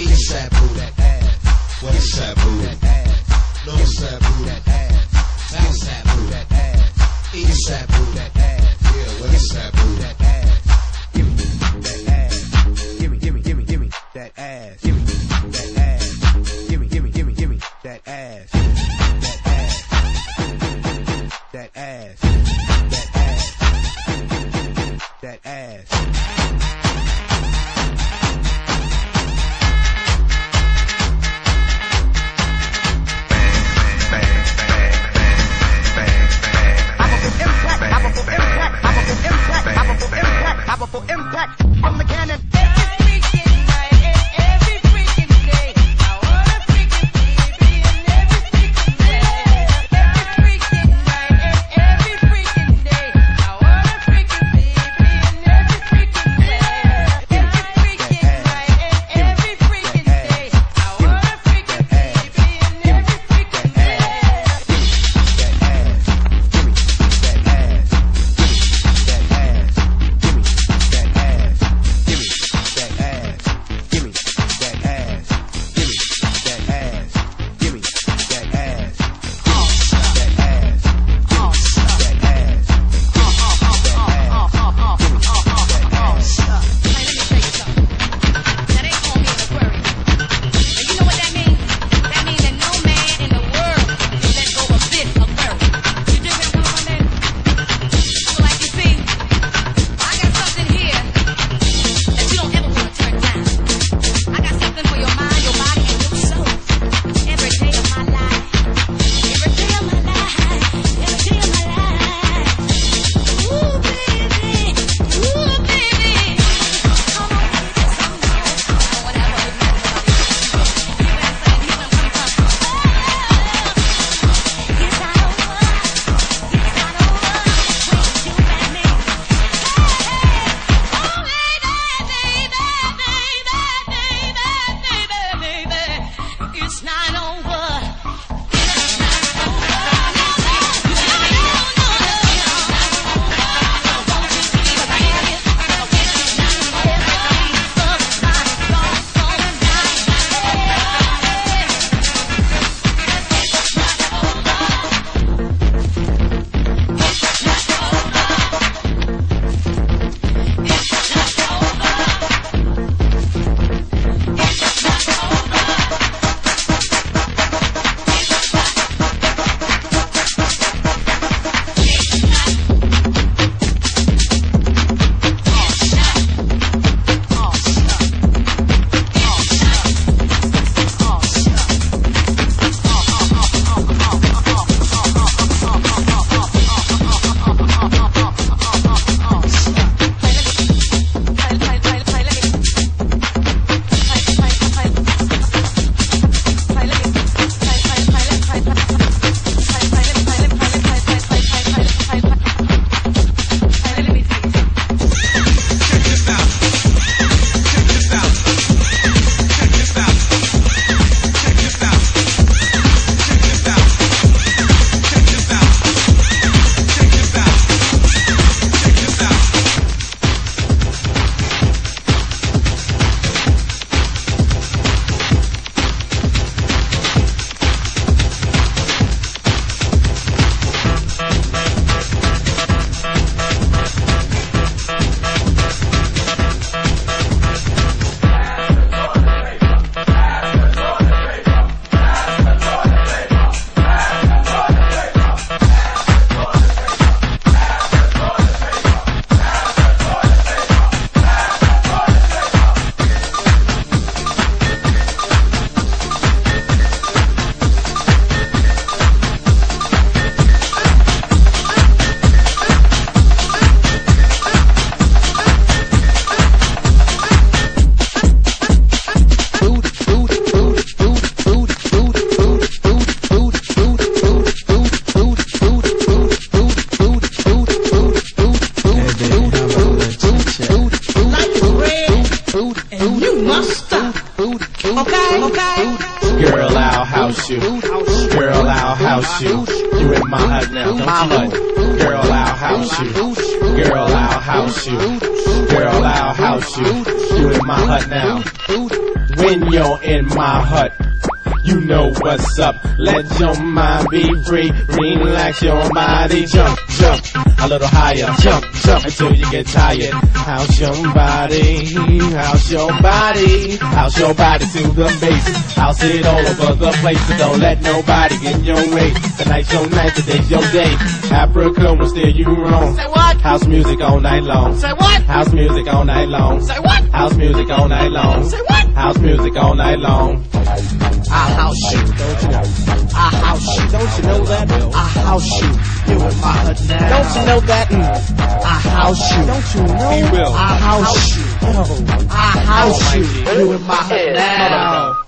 Eat a shabu that ass. What is shabu? That ass. No shabu that ass. Now shabu that ass. Eat a shabu that ass. Yeah, what is? House you. Girl, I'll house you. You in my hut now. When you're in my hut, You know what's up. Let your mind be free. Relax your body. Jump, jump a little higher. Jump, jump until you get tired. How's your body? How's your body? How's your body to the bass? House it all over the place. So don't let nobody get in your way. Tonight's your night, today's your day. Africa will steer you wrong. Say what? House music all night long. Say what? House music all night long. Say what? House music all night long. Say what? House music all night long. I house you, don't you know? I house you, don't you know that? I house you, you in my hood now. Don't you know that? Mm. I house you, don't you know? I house you, I house you, you in my hood now.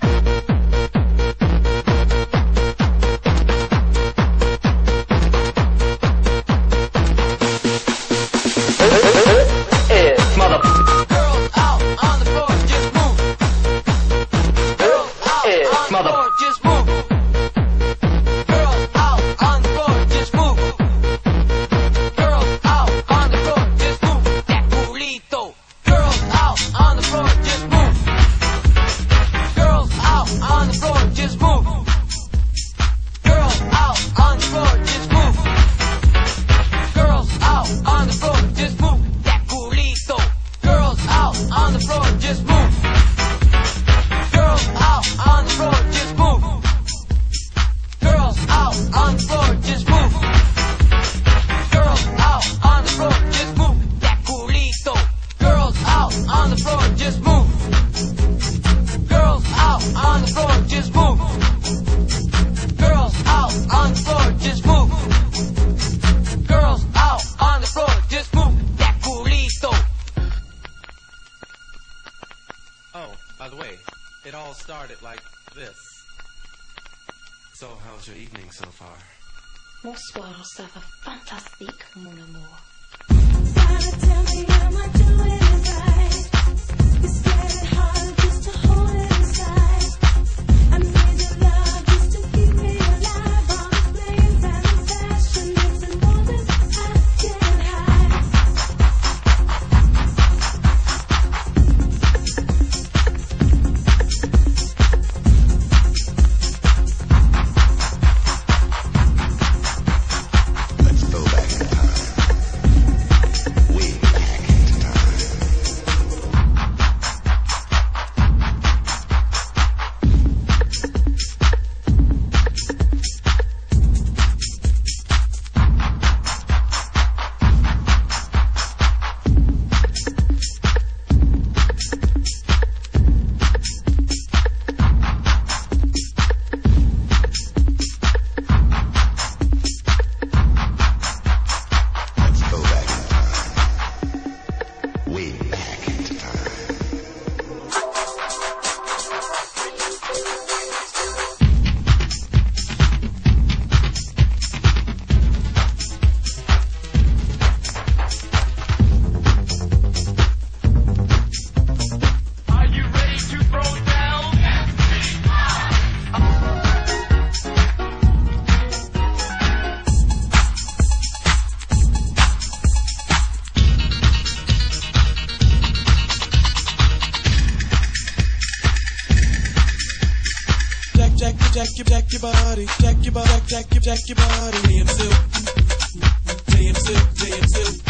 It started like this. So, how's your evening so far? Bonsoir, ça va fantastique, mon amour. Let's your, jack your body, jack your body, jack, your, jack your body. DMC, DMC, DMC. I